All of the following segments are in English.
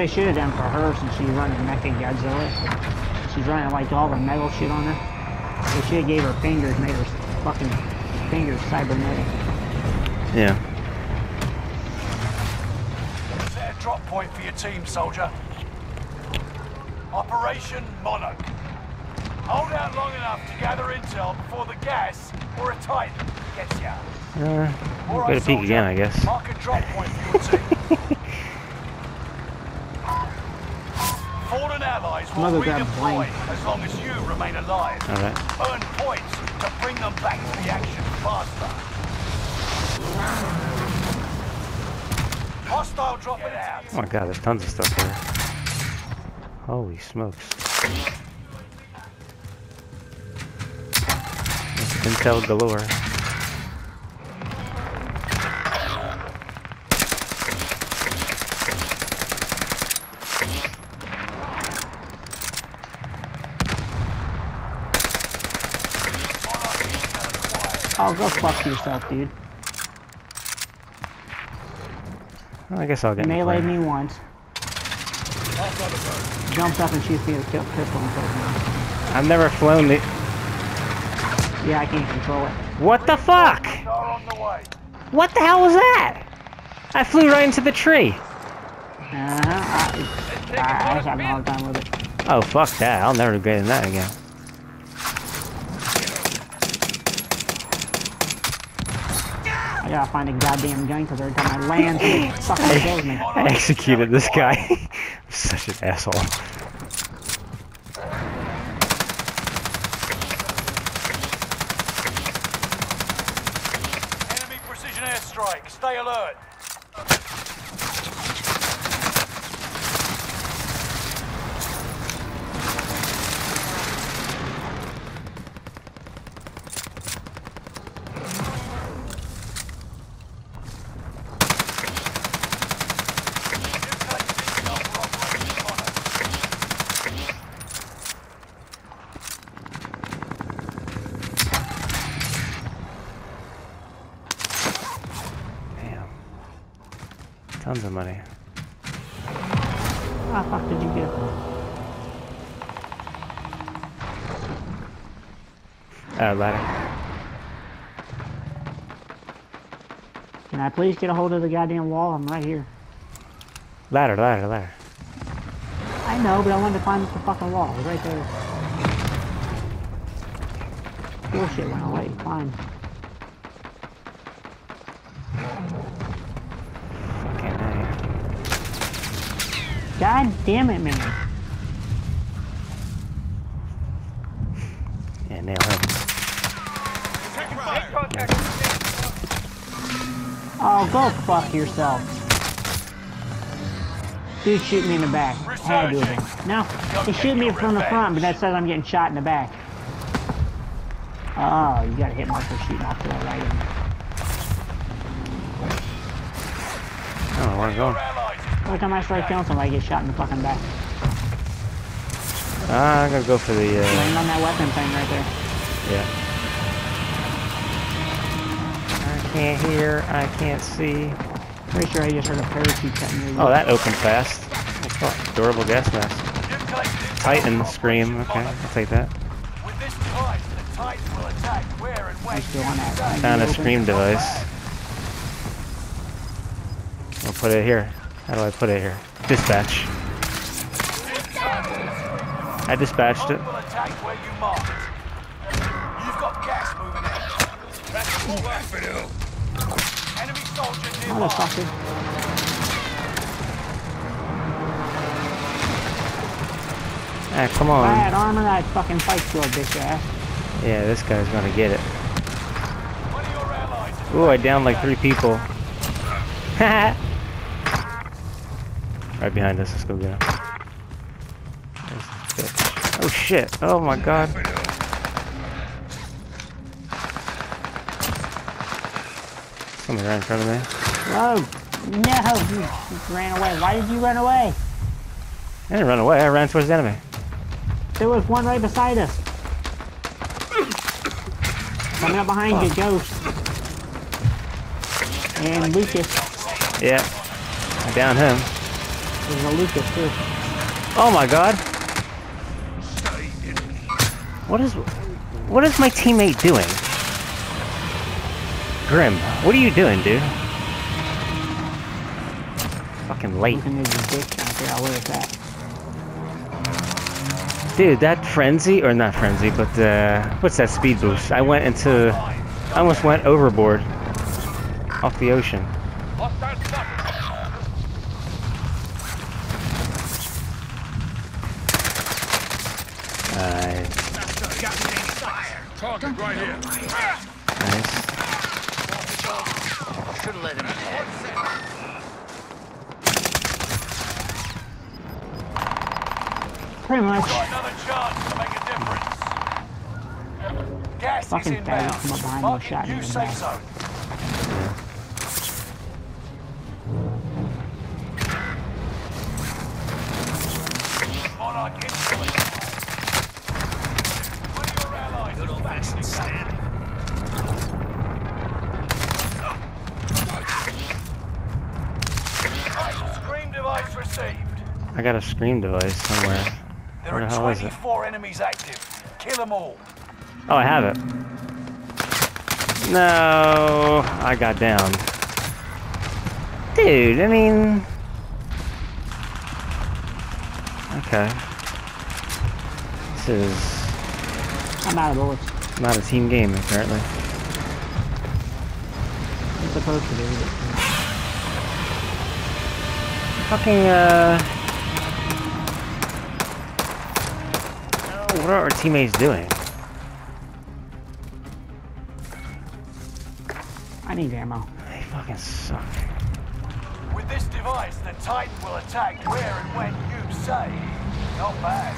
What they should have done for her since she's running Mecha Godzilla, she's running like all the metal shit on her. They should have gave her fingers, made her fucking fingers cybernetic. Yeah. Is Set a drop point for your team, soldier. Operation Monarch. Hold out long enough to gather intel before the gas or a Titan gets you. Uh, All go right, to peek soldier. again, I guess. Mark a drop point for your team. allies will Another grab redeploy plane. as long as you remain alive. All right. Earn points to bring them back to the action faster. Hostile dropping out. Oh my god, there's tons of stuff here. Holy smokes. Intel galore. Oh, go fuck yourself, dude. Well, I guess I'll get Meleeed me once. Jumps up and shoots me with a pistol and kills me. I've never flown the. Yeah, I can't control it. What the fuck? Are on the way. What the hell was that? I flew right into the tree. Uh-huh. I, I, I was having a hard time with it. Oh fuck that! I'll never get in that again. I gotta find a goddamn gun because every time I land, it fucking kills me. I executed this guy. I'm such an asshole. Enemy precision airstrike. Stay alert. Damn. Tons of money. How the fuck did you get? Uh, ladder. Can I please get a hold of the goddamn wall? I'm right here. Ladder, ladder, ladder. I know, but I wanted to find the fucking wall. It was right there. Bullshit went away. Fine. Fucking A. God damn it, man. Yeah, nail him. Oh, go fuck yourself. Dude shoot me in the back. Had to have. No, he shoot me from the front, but that says I'm getting shot in the back. Oh, you gotta hit marker shooting off to the right. I don't oh, know where I'm going. Every time I start killing somebody, I get shot in the fucking back. Ah, I'm gonna go for the, uh, Land on that weapon thing right there. yeah. I can't hear, I can't see. Pretty sure I just heard a parachute cutting me. Oh, that opened fast. That? Durable gas mask. Titan scream. Okay, I'll take that. With this device, the Titans will attack where and when Let's go on you that. say. Found a scream device. I'll put it here. How do I put it here? Dispatch. I dispatched it. Hope will attack where you marked. You've got gas moving in. That's all right. Enemy soldier nearby. Motherfucker. Ah, come If I had armor, I'd fucking fight your bitch ass. Yeah, this guy's gonna get it. One of your allies is Ooh, I downed like three people. right behind us. Let's go get him. There's this bitch. Oh shit. Oh my god. Somebody right in front of me. Whoa! No! You ran away. Why did you run away? I didn't run away. I ran towards the enemy. There was one right beside us. Coming up behind you, Ghost. And Lucas. Yeah. I downed him. There's a Lucas too. Oh my god. What is what is my teammate doing? Grim, what are you doing, dude? Fucking late. Looking at his dick, trying to figure out where it's at. Dude, that frenzy, or not frenzy, but uh, what's that speed boost? I went into, I almost went overboard off the ocean. Hostile spotted. Nice, Target right here. nice. Should have let him Pretty much. Another chance to make a difference. Gas Fucking is inbound. come up behind shot me new in I got a scream device somewhere. There Where are the hell is it? enemies active. Kill them all. Oh, I have it. No, I got down. Dude, I mean... Okay. This is I'm out of bullets. not a team game, apparently. I'm supposed to do it. Fucking, uh... What are our teammates doing? I need ammo. They fucking suck. With this device, the Titan will attack where and when you say. Not bad.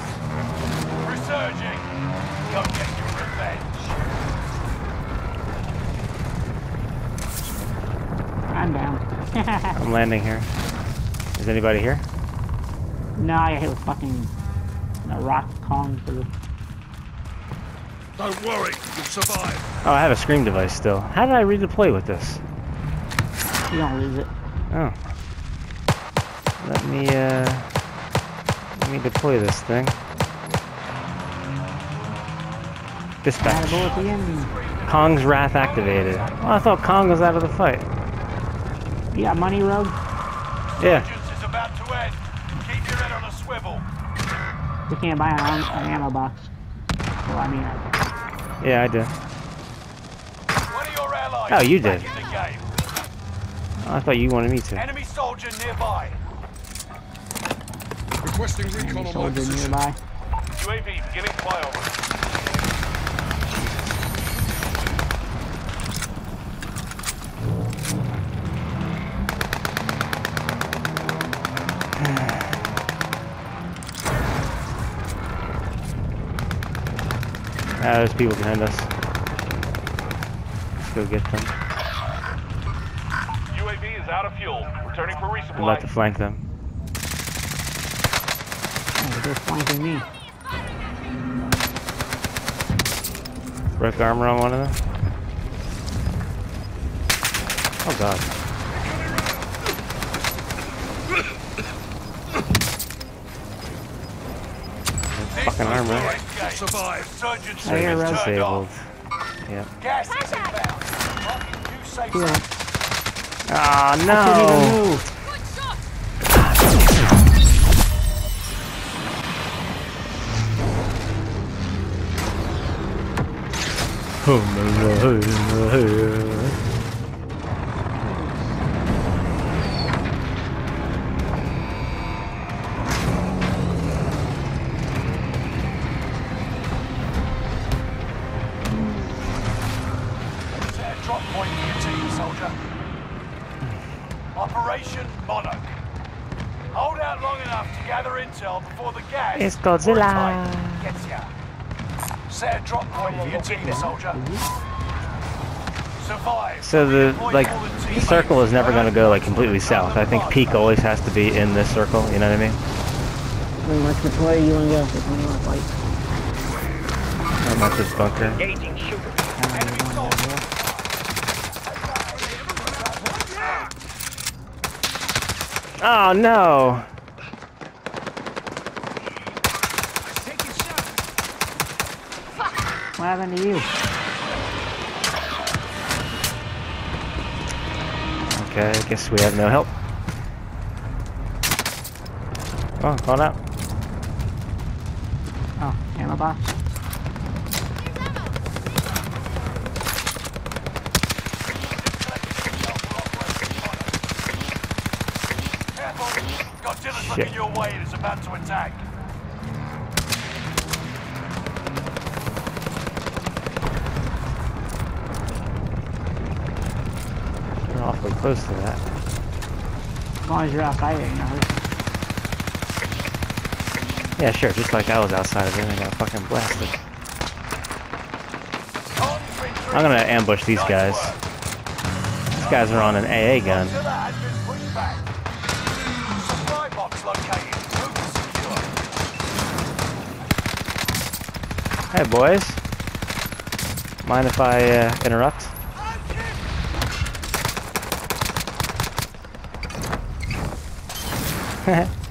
Resurging. Go get your revenge. I'm down. I'm landing here. Is anybody here? no, I got hit with fucking a rock Kong for the. Don't worry, you'll survive. Oh, I have a scream device still. How did I redeploy with this? You don't lose it. Oh. Let me, uh... Let me deploy this thing. Dispatch. Kong's Wrath activated. Well, I thought Kong was out of the fight. You got money, Rogue? Yeah. Vengeance is about to end. Keep your head on a swivel. We can't buy an, an ammo box. Well, I mean, I- Yeah, I did. One of your allies Oh, you did. in the game. Oh, I thought you wanted me to. Enemy soldier nearby. Requesting recon enemy on my soldier nearby. UAV beginning flyover. Ah, there's people behind us. Let's go get them. UAV is out of fuel. Returning for resupply. I'm about to flank them. Oh, they're flanking me. Broke armor on one of them. Oh god. Fucking armor. Survive. Surgeon Right here, is Rob. turned Disabled. Yep. Gas is inbound. Marking new safe Yeah. zone. Ah Couldn't no! Operation Monarch. Hold out long enough to gather intel before the gas It's Godzilla. Gets ya. Set a drop point for your team, soldier. Survive. So the like the circle is never gonna go like completely south. I think peak always has to be in this circle. You know what I mean? When let's deploy, you wanna go? Which one you wanna fight? How much is bunker? Oh no. What happened to you? Okay, I guess we have no help. Oh, gone up. Oh, ammo box. Shit. looking your way and is about to attack. We're awfully close to that. As long as you're outside it, you know. Yeah, sure, just like I was outside of it and I got fucking blasted. I'm gonna ambush these guys. These guys are on an AA gun. Hey boys. Mind if I uh, interrupt? Get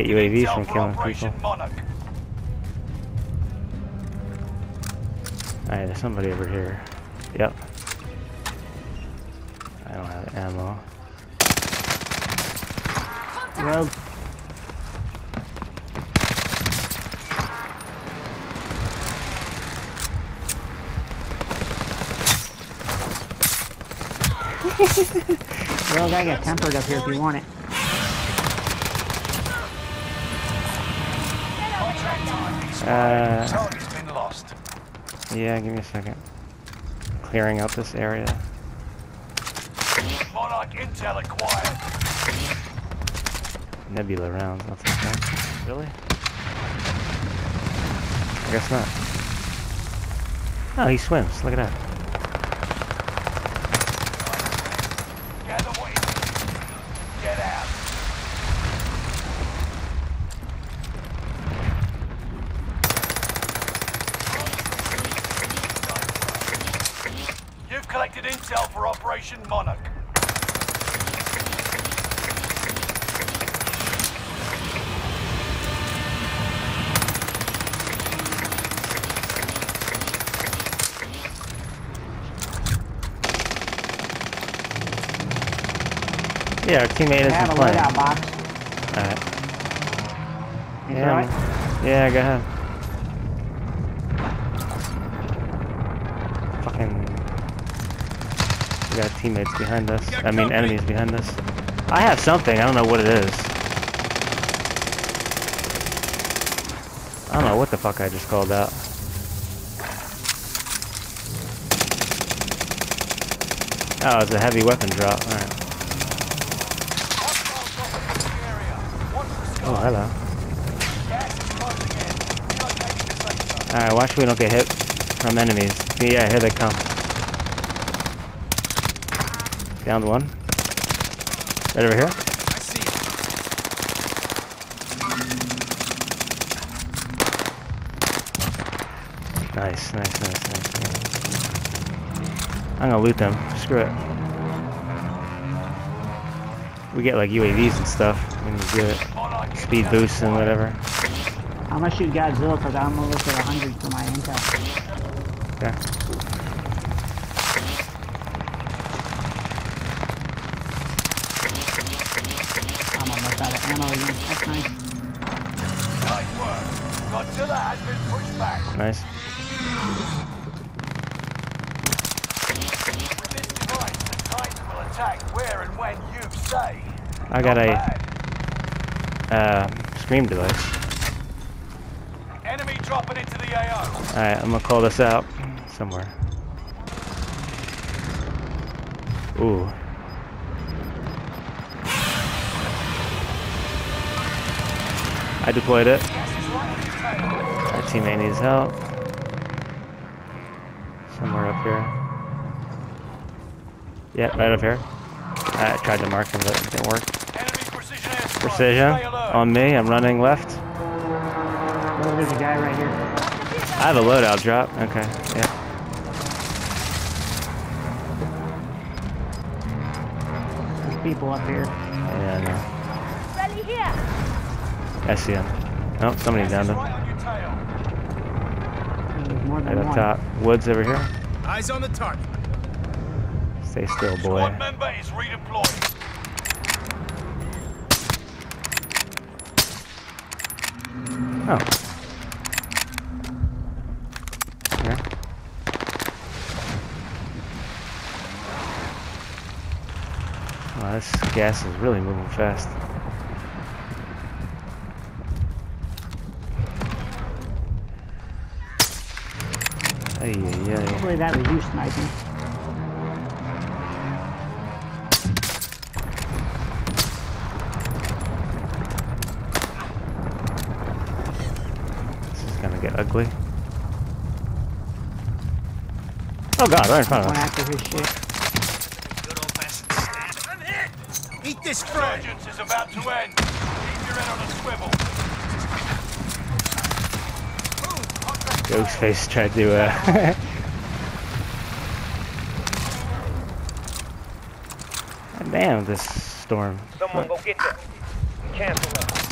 You've get collected UAVs intel from for killing Operation people. Alright, there's somebody over here. Yep. I don't have ammo. Rogue. Rogue, I got tempered up here if you want it. Uh, Target's been lost. Yeah, give me a second. Clearing out this area. Monarch intel acquired. Nebula rounds, this bad. Really? I guess not. Oh, he swims. Look at that. Gather what you need. Get out. You've collected intel for Operation Monarch. Yeah, our teammate I have isn't a playing. loadout box. Alright. Is Yeah, that right? yeah, go ahead. Fucking. We got teammates behind us. I mean, enemies behind us. I have something. I don't know what it is. I don't know what the fuck I just called out. Oh, it's a heavy weapon drop. Alright. Hostiles dropping into the area. Watch the Oh, sky. hello. Gas is closing in. Relocating the safe zone. Alright, watch we don't get hit from enemies. Yeah, here they come. Down one. Right over here. Nice, nice, nice, nice, nice. I'm gonna loot them. Screw it. We get like UAVs and stuff when you do it. Monarch Speed intel boosts and whatever. I'm gonna shoot Godzilla because I'm gonna look at 100 for my intel. Okay. I'm almost out of ammo again. That's nice. Nice work. Godzilla has been pushed back. Nice. With this device, the Titan will attack where and when you say. I got Not a bad. Uh, scream device. Enemy dropping into the AO. Alright, I'm gonna call this out somewhere. Ooh. I deployed it. Gas is right on your tail. Our teammate needs help. Somewhere up here. Yeah, right up here. I tried to mark him, but it didn't work. Precision airstrike. Precision Stay alert. on me. I'm running left. Oh, there's a guy right here. I have a loadout drop. Okay. Yeah. There's people up here. Yeah. I know. Rally here. I see him. Oh, somebody Gas downed is him. right on your tail. There's more Right up one. top. Woods over here. Eyes on the target. Stay still, boy. Squad member is redeployed. Oh. Here. Wow, this gas is really moving fast. Ay, ay, ay. Hopefully that was you sniping. This is gonna get ugly. Oh god, right in front of Going us. after his shit. Good old fashioned stab. I'm hit. Eat this frag. Resurgence is about to end. Keep your head on a swivel. Ghostface tried to, uh... Damn, this storm. Someone go get that. Cancel that.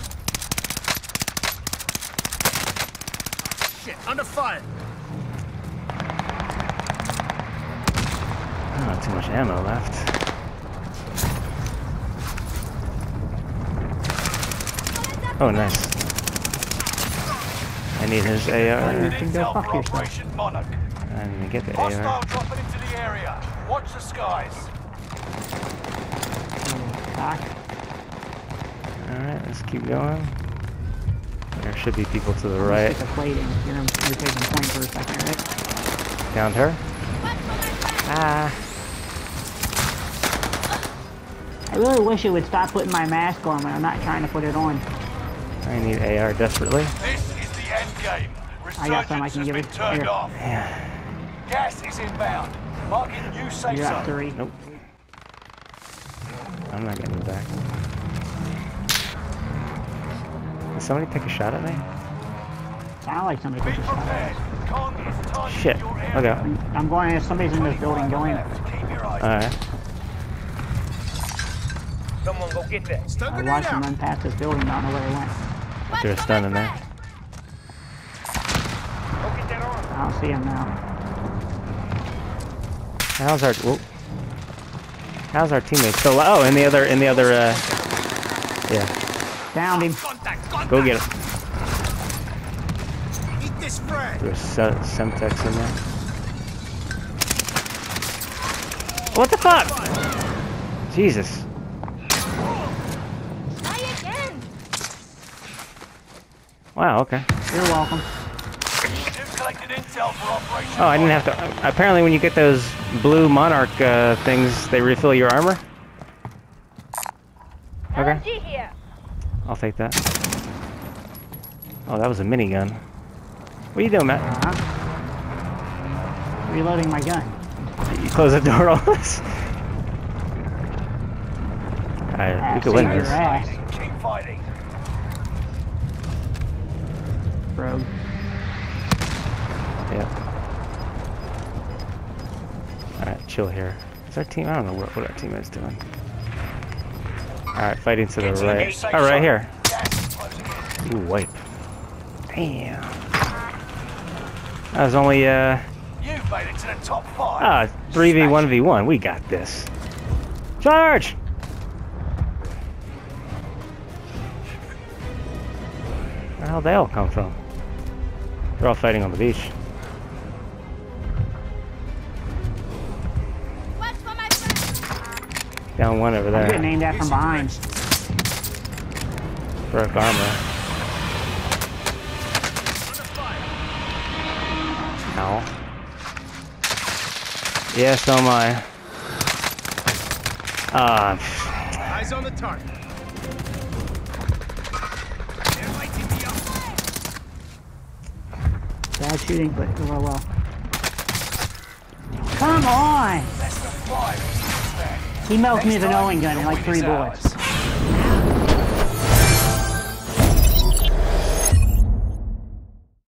Under fire. Oh, not too much ammo left. Oh, nice. I need his AR. You can go fuck yourself. Operation Monarch. I need to get the AR. Hostile dropping into the area. Watch the skies. Cock. Alright, let's keep going. There should be people to the Right. right. Get the plating. You're, you're taking point for a second, right? Downed her. Ah. I really wish it would stop putting my mask on when I'm not trying to put it on. I need AR desperately. This is the end game. I got some I can has give been it- turned here. off. Yeah. Gas is inbound. Marking new safe You're at zone. three. Nope. I'm not getting back. Did somebody take a shot at me? Sound like somebody Be took a shot. prepared. Kong is Shit. Okay. I'm going in. Somebody's in this building. Go in. Keep your eyes Alright. Someone go get that. I watched him run past this building. I Don't know where he went. They're stunned in there. Go get that arm. I don't see him now. How's our whoa. How's our teammate still oh in the other in the other uh yeah. Contact, Downed him. Contact. Go get him. Eat this frag. There's Se- Semtex in there. What the fuck? Jesus. Try again. Wow, okay. You're welcome. You've collected intel for Operation Oh, I didn't have to. Apparently, when you get those blue Monarch uh, things, they refill your armor. Okay, I'll take that. Oh, that was a minigun. What are you doing, Matt? Uh-huh. Reloading my gun. You close the door on us? Alright, we could win this. ass, Keep fighting. bro. Yeah. Alright, chill here. Is our team? I don't know what, what our team is doing. Alright, fighting to the Get to the right. safe Oh, right here. Gas is closing in. Ooh, wipe. Damn. That was only, uh, You've made it to the top five. ah, 3v1v1. We got this. Charge! Where the hell they all come from? They're all fighting on the beach. Watch for my. Down one over there. I'm getting there. aimed at from behind. Broke armor. Ow. Yeah, so am I. Pff, Eyes on the target. They're lighting me up. Bad shooting, but well, well. Come on! Less than five. He melts me Next with an time, Owen gun in like three is bullets. ours.